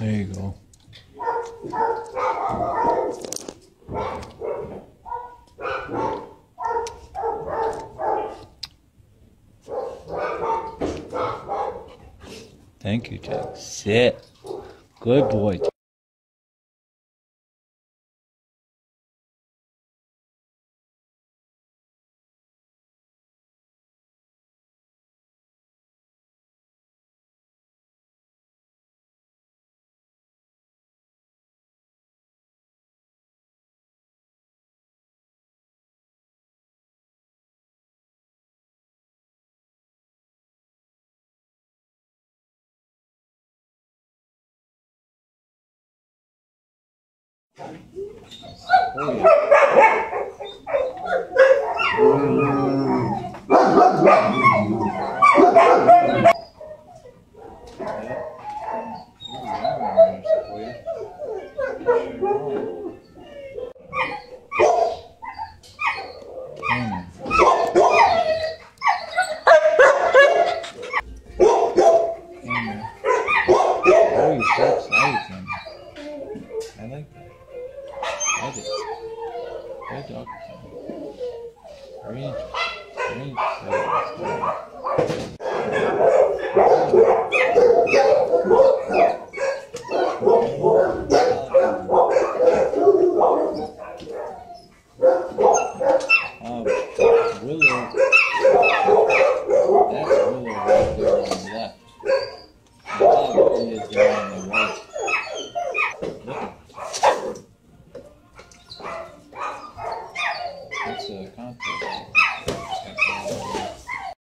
There you go. Thank you, Jack. Sit. Good boy. I like that. Edit. Edit. Range. Range. That's um, Willow right there on the left. Bob is there on the right. it's a contest.